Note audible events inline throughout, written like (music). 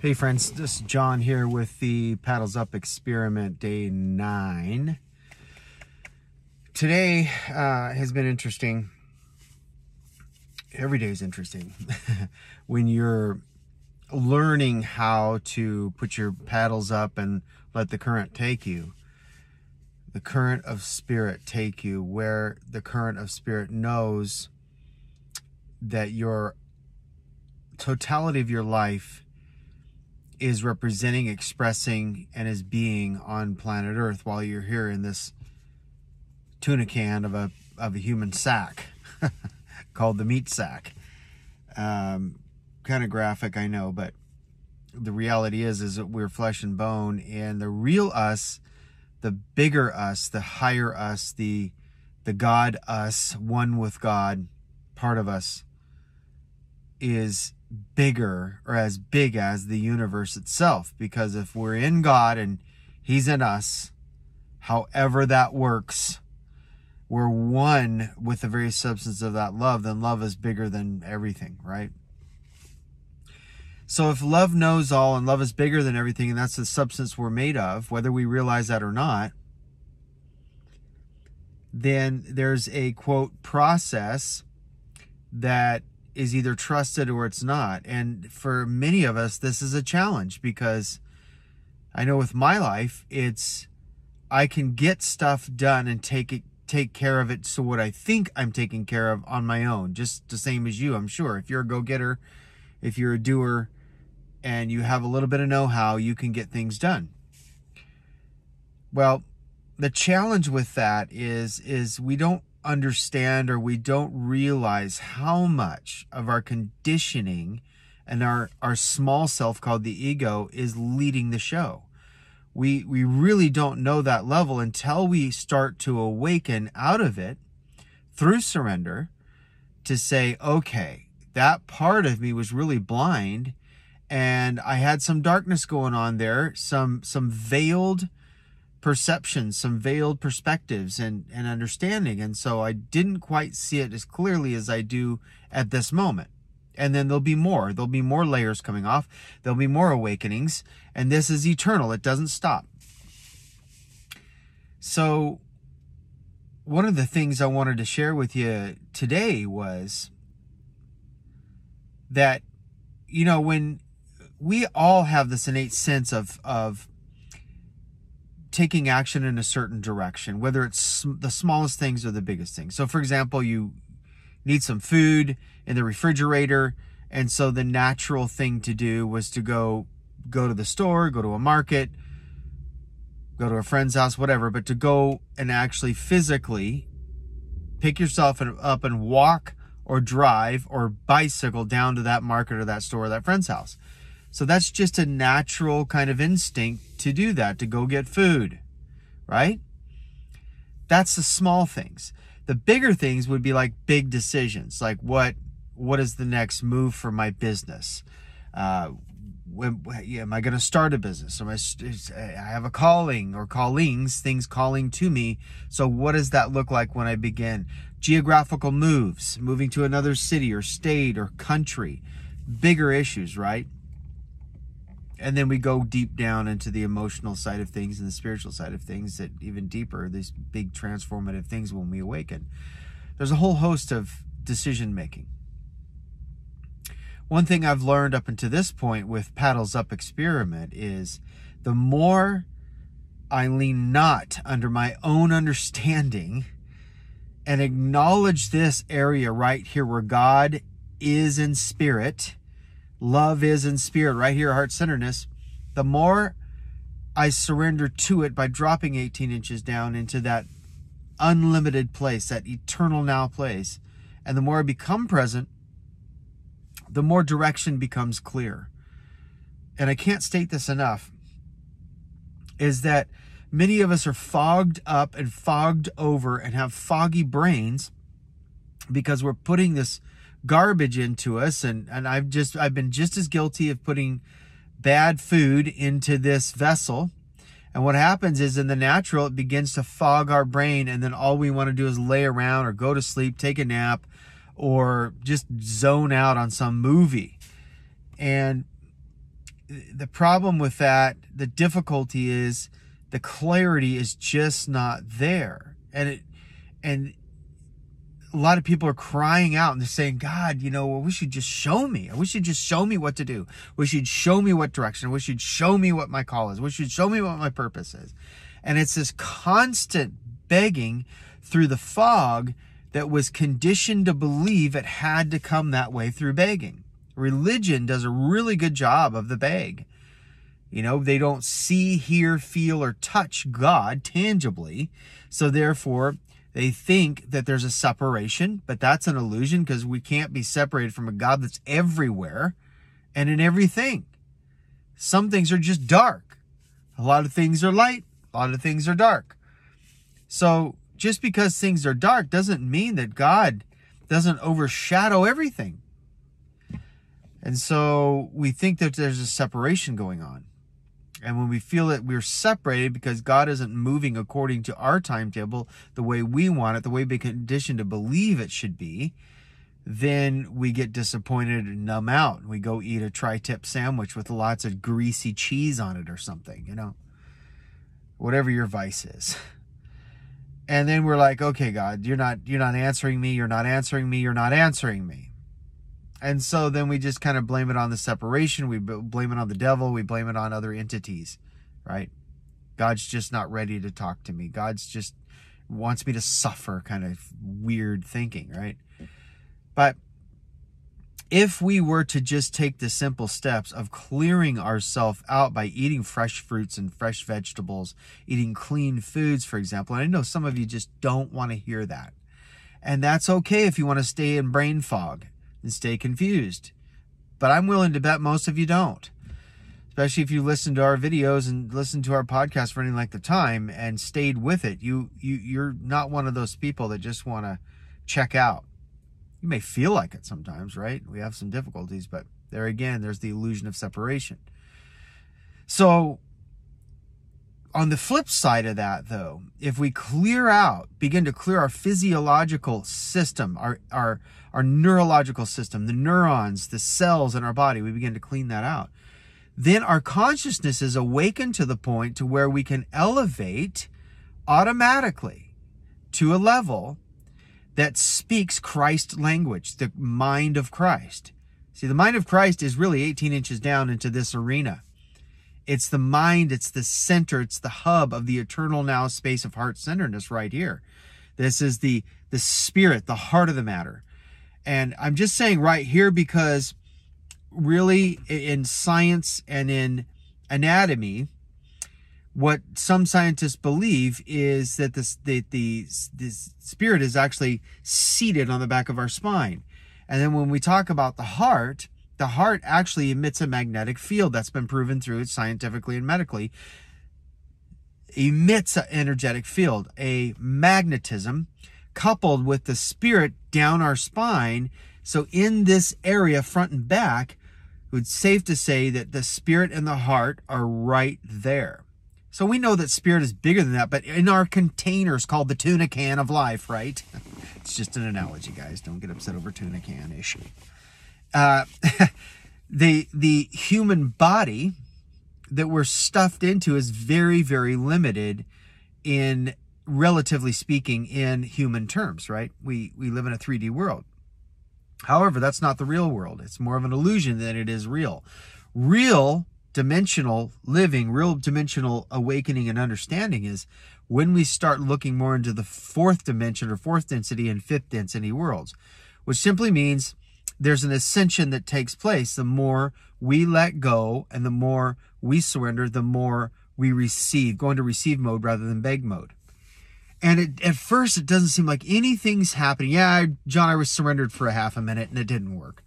Hey friends, this is John here with the Paddles Up Experiment Day 9. Today uh, has been interesting. Every day is interesting. (laughs) when you're learning how to put your paddles up and let the current take you. The current of spirit take you where the current of spirit knows that your totality of your life is representing, expressing, and is being on planet Earth while you're here in this tuna can of a of a human sack (laughs) called the meat sack. Um, kind of graphic, I know, but the reality is is that we're flesh and bone, and the real us, the bigger us, the higher us, the the God us, one with God, part of us, is bigger or as big as the universe itself. Because if we're in God and He's in us, however that works, we're one with the very substance of that love, then love is bigger than everything, right? So if love knows all and love is bigger than everything, and that's the substance we're made of, whether we realize that or not, then there's a quote process that is either trusted or it's not. And for many of us, this is a challenge because I know with my life, it's I can get stuff done and take it take care of it so what I think I'm taking care of on my own, just the same as you, I'm sure. If you're a go-getter, if you're a doer and you have a little bit of know-how, you can get things done. Well, the challenge with that is is we don't understand or we don't realize how much of our conditioning and our, our small self called the ego is leading the show. We, we really don't know that level until we start to awaken out of it through surrender to say, okay, that part of me was really blind and I had some darkness going on there, some, some veiled, perceptions, some veiled perspectives and, and understanding. And so I didn't quite see it as clearly as I do at this moment. And then there'll be more. There'll be more layers coming off. There'll be more awakenings. And this is eternal. It doesn't stop. So one of the things I wanted to share with you today was that, you know, when we all have this innate sense of, of taking action in a certain direction, whether it's the smallest things or the biggest things. So, for example, you need some food in the refrigerator, and so the natural thing to do was to go go to the store, go to a market, go to a friend's house, whatever, but to go and actually physically pick yourself up and walk or drive or bicycle down to that market or that store or that friend's house. So that's just a natural kind of instinct to do that, to go get food, right? That's the small things. The bigger things would be like big decisions, like what what is the next move for my business? Uh, when, am I going to start a business? Am I, I have a calling or callings, things calling to me. So what does that look like when I begin? Geographical moves, moving to another city or state or country, bigger issues, right? And then we go deep down into the emotional side of things and the spiritual side of things that even deeper these big transformative things when we awaken. There's a whole host of decision making one thing i've learned up until this point with paddles up experiment is the more i lean not under my own understanding and acknowledge this area right here where god is in spirit love is in spirit, right here, heart centeredness, the more I surrender to it by dropping 18 inches down into that unlimited place, that eternal now place, and the more I become present, the more direction becomes clear. And I can't state this enough is that many of us are fogged up and fogged over and have foggy brains because we're putting this garbage into us. And and I've just I've been just as guilty of putting bad food into this vessel. And what happens is in the natural it begins to fog our brain. And then all we want to do is lay around or go to sleep take a nap or just zone out on some movie. And the problem with that, the difficulty is the clarity is just not there. And it, and a lot of people are crying out and they're saying, God, you know, well, we should just show me. I wish you'd just show me what to do. We should show me what direction. I wish you'd show me what my call is. We should show me what my purpose is. And it's this constant begging through the fog that was conditioned to believe it had to come that way through begging. Religion does a really good job of the beg. You know, they don't see, hear, feel, or touch God tangibly. So therefore, they think that there's a separation, but that's an illusion because we can't be separated from a God that's everywhere and in everything. Some things are just dark. A lot of things are light. A lot of things are dark. So just because things are dark doesn't mean that God doesn't overshadow everything. And so we think that there's a separation going on. And when we feel that we're separated because God isn't moving according to our timetable, the way we want it, the way we're conditioned to believe it should be, then we get disappointed and numb out. We go eat a tri tip sandwich with lots of greasy cheese on it or something, you know, whatever your vice is. And then we're like, okay, God, you're not, you're not answering me. You're not answering me. You're not answering me. And so then we just kind of blame it on the separation. We blame it on the devil. We blame it on other entities, right? God's just not ready to talk to me. God's just wants me to suffer kind of weird thinking, right? But if we were to just take the simple steps of clearing ourselves out by eating fresh fruits and fresh vegetables, eating clean foods, for example, and I know some of you just don't want to hear that. And that's okay if you want to stay in brain fog and stay confused. But I'm willing to bet most of you don't. Especially if you listen to our videos and listen to our podcast for any length of time and stayed with it. You you you're not one of those people that just want to check out. You may feel like it sometimes, right? We have some difficulties, but there again, there's the illusion of separation. So on the flip side of that, though, if we clear out, begin to clear our physiological system, our, our, our neurological system, the neurons, the cells in our body, we begin to clean that out. Then our consciousness is awakened to the point to where we can elevate automatically to a level that speaks Christ language, the mind of Christ. See, the mind of Christ is really 18 inches down into this arena it's the mind, it's the center, it's the hub of the eternal now space of heart centeredness right here. This is the the spirit, the heart of the matter. And I'm just saying right here because really in science and in anatomy, what some scientists believe is that this the, the this spirit is actually seated on the back of our spine. And then when we talk about the heart, the heart actually emits a magnetic field that's been proven through it scientifically and medically. Emits an energetic field a magnetism coupled with the spirit down our spine. So in this area front and back it's safe to say that the spirit and the heart are right there. So we know that spirit is bigger than that but in our containers called the tuna can of life right? (laughs) It's just an analogy guys. Don't get upset over tuna can issue uh, (laughs) the the human body that we're stuffed into is very very limited in relatively speaking in human terms right? We we live in a 3d world. However that's not the real world. It's more of an illusion than it is real. Real dimensional living real dimensional awakening and understanding is when we start looking more into the fourth dimension or fourth density and fifth density worlds which simply means there's an ascension that takes place. The more we let go and the more we surrender, the more we receive, go into receive mode rather than beg mode. And it, at first, it doesn't seem like anything's happening. Yeah, John, I was surrendered for a half a minute and it didn't work.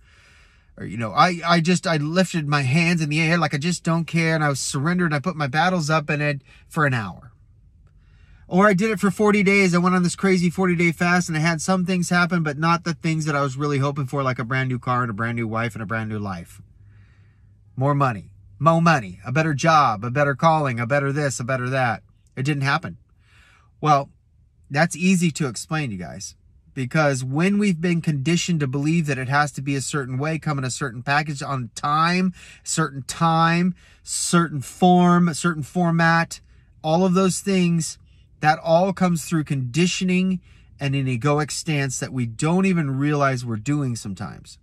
Or, you know, I, I just, I lifted my hands in the air like I just don't care. And I was surrendered and I put my battles up in it for an hour. Or I did it for 40 days. I went on this crazy 40 day fast and I had some things happen, but not the things that I was really hoping for, like a brand new car and a brand new wife and a brand new life. More money, more money, a better job, a better calling, a better this, a better that. It didn't happen. Well, that's easy to explain, you guys. because when we've been conditioned to believe that it has to be a certain way, come in a certain package on time, certain time, certain form, certain format, all of those things, that all comes through conditioning and an egoic stance that we don't even realize we're doing sometimes.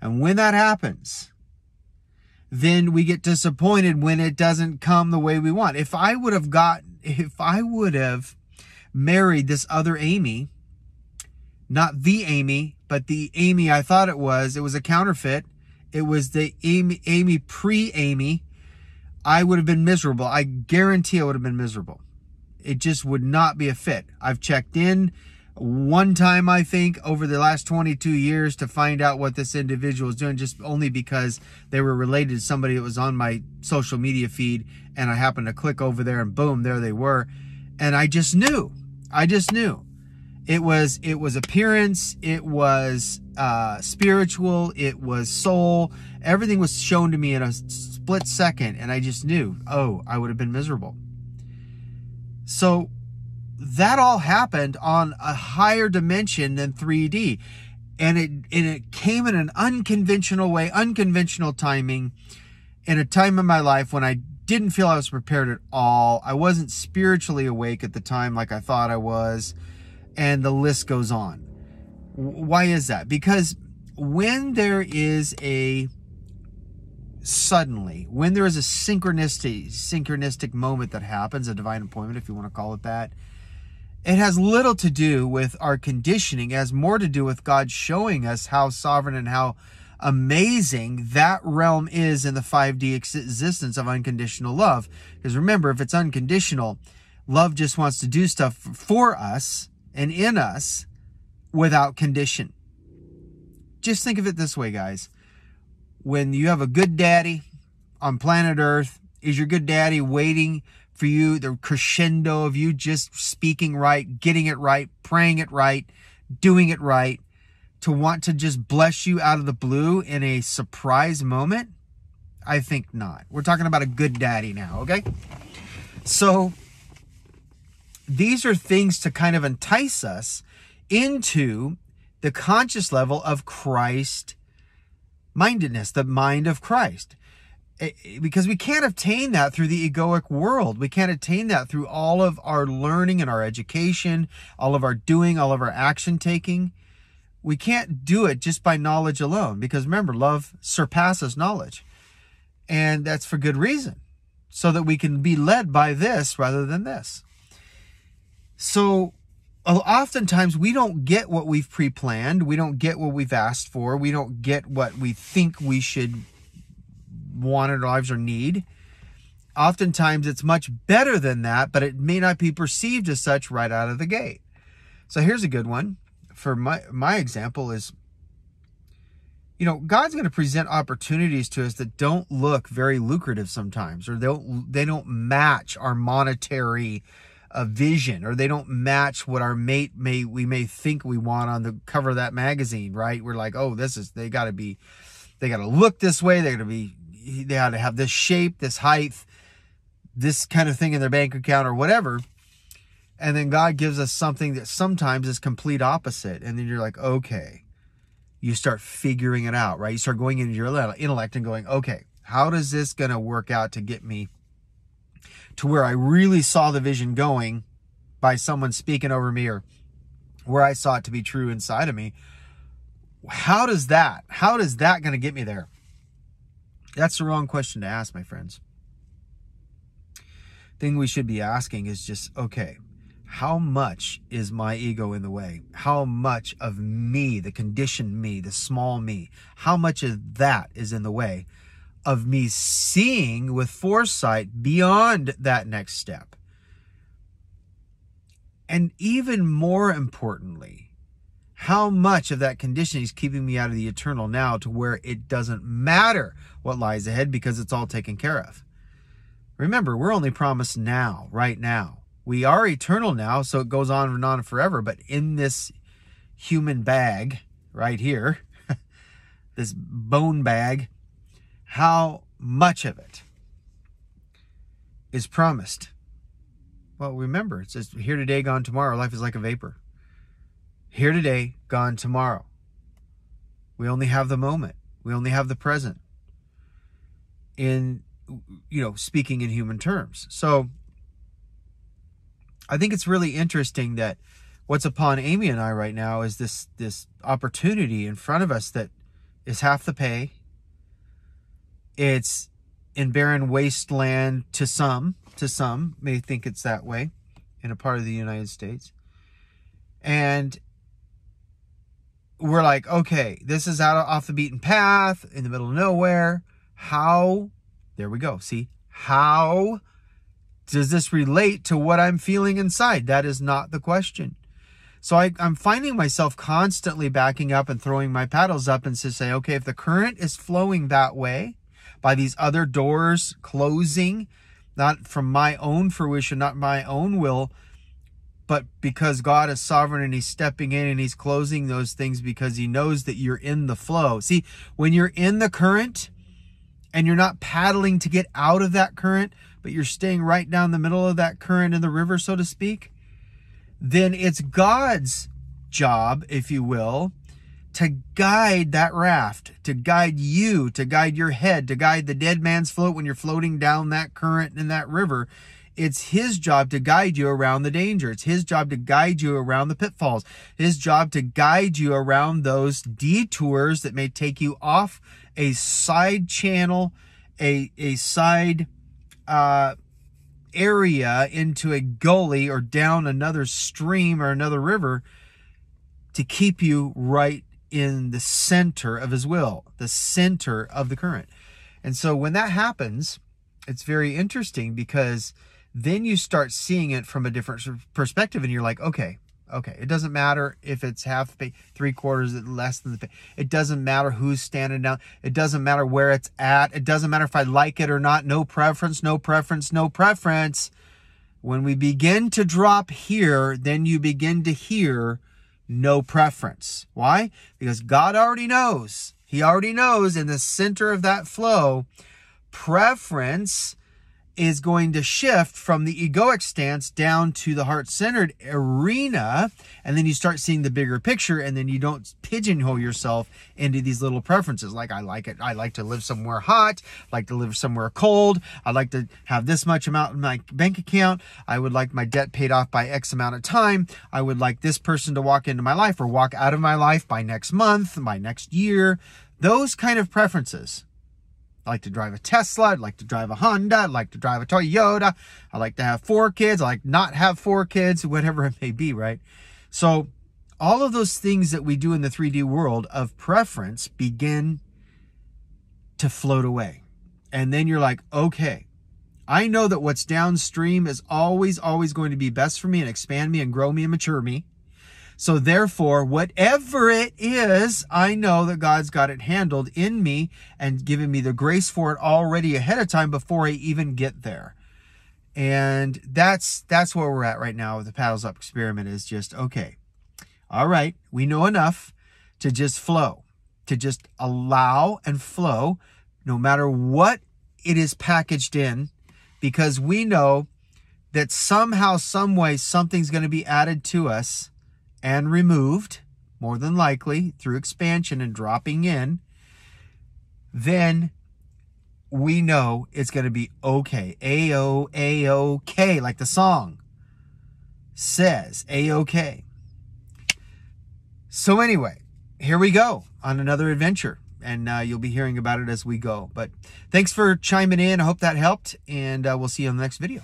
And when that happens, then we get disappointed when it doesn't come the way we want. If I would have got, if I would have married this other Amy, not the Amy, but the Amy I thought it was, it was a counterfeit. It was the Amy, Amy pre Amy. I would have been miserable. I guarantee I would have been miserable. It just would not be a fit. I've checked in one time, I think, over the last 22 years to find out what this individual is doing, just only because they were related to somebody that was on my social media feed. And I happened to click over there and boom, there they were. And I just knew. I just knew. It was it was appearance, it was uh, spiritual, it was soul. Everything was shown to me in a split second, and I just knew, oh, I would have been miserable. So that all happened on a higher dimension than 3D. And it and it came in an unconventional way, unconventional timing, in a time in my life when I didn't feel I was prepared at all. I wasn't spiritually awake at the time like I thought I was, and the list goes on. Why is that? Because when there is a suddenly, when there is a synchronistic synchronistic moment that happens, a divine appointment, if you want to call it that, it has little to do with our conditioning, it has more to do with God showing us how sovereign and how amazing that realm is in the 5D existence of unconditional love. Because remember, if it's unconditional, love just wants to do stuff for us and in us without condition. Just think of it this way, guys. When you have a good daddy on planet Earth, is your good daddy waiting for you, the crescendo of you just speaking right, getting it right, praying it right, doing it right, to want to just bless you out of the blue in a surprise moment? I think not. We're talking about a good daddy now, okay? So these are things to kind of entice us into the conscious level of Christ mindedness, the mind of Christ. Eh, eh, because we can't obtain that through the egoic world. We can't attain that through all of our learning and our education, all of our doing, all of our action taking. We can't do it just by knowledge alone because remember, love surpasses knowledge. And that's for good reason, so that we can be led by this rather than this. So, oftentimes we don't get what we've pre planned, we don't get what we've asked for, we don't get what we think we should want in our lives or need. Oftentimes it's much better than that, but it may not be perceived as such right out of the gate. So here's a good one for my my example is you know god's going to present opportunities to us that don't look very lucrative sometimes or they don't they don't match our monetary uh, vision or they don't match what our mate may we may think we want on the cover of that magazine right we're like oh this is they got to be they got to look this way they're going to be they got to have this shape, this height, this kind of thing in their bank account or whatever. And then God gives us something that sometimes is complete opposite. And then you're like, okay, you start figuring it out, right? You start going into your intellect and going, okay, how does this going to work out to get me to where I really saw the vision going by someone speaking over me or where I saw it to be true inside of me? How does that, how does that going to get me there? That's the wrong question to ask, my friends. Thing we should be asking is just, okay, how much is my ego in the way? How much of me, the conditioned me, the small me, how much of that is in the way of me seeing with foresight beyond that next step? And even more importantly, how much of that conditioning is keeping me out of the eternal now to where it doesn't matter what lies ahead because it's all taken care of. Remember, we're only promised now, right now. We are eternal now, so it goes on and on forever, but in this human bag right here, (laughs) this bone bag, how much of it is promised? Well, remember, it says here today, gone tomorrow. Life is like a vapor. Here today, gone tomorrow. We only have the moment. We only have the present. In you know, speaking in human terms. So I think it's really interesting that what's upon Amy and I right now is this this opportunity in front of us that is half the pay. It's in barren wasteland to some, to some may think it's that way in a part of the United States. And we're like, okay, this is out off the beaten path in the middle of nowhere. How, there we go. See, how does this relate to what I'm feeling inside? That is not the question. So I, am finding myself constantly backing up and throwing my paddles up and to say, okay, if the current is flowing that way by these other doors closing, not from my own fruition, not my own will, but because God is sovereign and he's stepping in and he's closing those things because he knows that you're in the flow. See, when you're in the current and you're not paddling to get out of that current, but you're staying right down the middle of that current in the river, so to speak, then it's God's job, if you will, to guide that raft, to guide you, to guide your head, to guide the dead man's float when you're floating down that current in that river. It's his job to guide you around the danger. It's his job to guide you around the pitfalls. His job to guide you around those detours that may take you off a side channel, a, a side, uh, area into a gully or down another stream or another river to keep you right in the center of his will, the center of the current. And so when that happens, it's very interesting because then you start seeing it from a different perspective and you're like, okay, Okay, it doesn't matter if it's half three quarters less than the. It doesn't matter who's standing down. It doesn't matter where it's at. It doesn't matter if I like it or not. No preference, no preference, no preference. When we begin to drop here, then you begin to hear no preference. Why? Because God already knows. He already knows in the center of that flow, preference is going to shift from the egoic stance down to the heart centered arena. And then you start seeing the bigger picture, and then you don't pigeonhole yourself into these little preferences. Like, I like it. I like to live somewhere hot, like to live somewhere cold. I like to have this much amount in my bank account. I would like my debt paid off by X amount of time. I would like this person to walk into my life or walk out of my life by next month, by next year. Those kind of preferences I like to drive a Tesla. I'd like to drive a Honda. I'd like to drive a Toyota. I like to have four kids. I like not have four kids, (laughs) whatever it may be, right? So all of those things that we do in the 3D world of preference begin to float away. And then you're like, okay, I know that what's downstream is always, always going to be best for me and expand me and grow me and mature me. So therefore, whatever it is, I know that God's got it handled in me and given me the grace for it already ahead of time before I even get there. And that's that's where we're at right now with the paddles up experiment is just okay. All right, we know enough to just flow, to just allow and flow no matter what it is packaged in because we know that somehow some way something's going to be added to us and removed, more than likely through expansion and dropping in, then we know it's going to be okay. A O A O K, like the song says, A O K. So, anyway, here we go on another adventure, and uh, you'll be hearing about it as we go. But thanks for chiming in. I hope that helped, and uh, we'll see you on the next video.